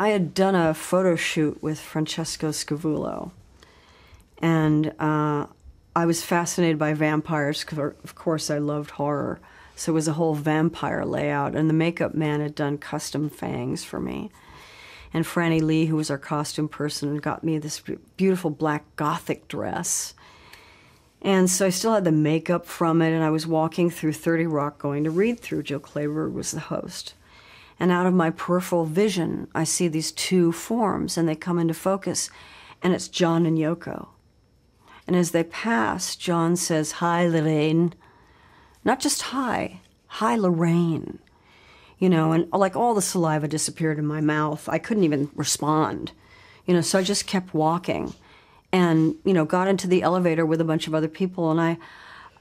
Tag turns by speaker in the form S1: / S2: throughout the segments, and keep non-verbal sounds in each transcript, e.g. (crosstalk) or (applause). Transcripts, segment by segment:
S1: I had done a photo shoot with Francesco Scavullo, and uh, I was fascinated by vampires. Of course, I loved horror, so it was a whole vampire layout. And the makeup man had done custom fangs for me. And Franne Lee, who was our costume person, got me this beautiful black gothic dress. And so I still had the makeup from it, and I was walking through 30 Rock going to read through. Jill Clayburgh was the host. And out of my peripheral vision, I see these two forms, and they come into focus, and it's John and Yoko. And as they pass, John says, Hi, Laraine. Not just hi, hi, Laraine. You know, and like all the saliva disappeared in my mouth. I couldn't even respond. You know, so I just kept walking and, you know, got into the elevator with a bunch of other people. And I,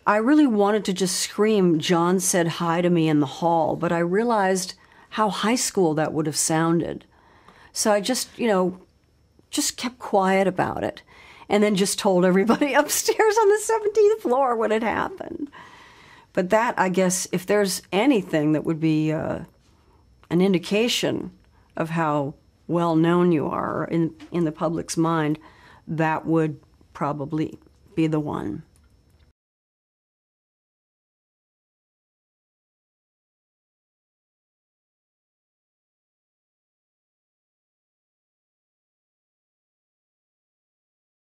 S1: I really wanted to just scream, John said hi to me in the hall, but I realized how high school that would have sounded. So I just, you know, just kept quiet about it and then just told everybody (laughs) upstairs on the 17th floor what had happened. But that, I guess, if there's anything that would be uh, an indication of how well known you are in, in the public's mind, that would probably be the one.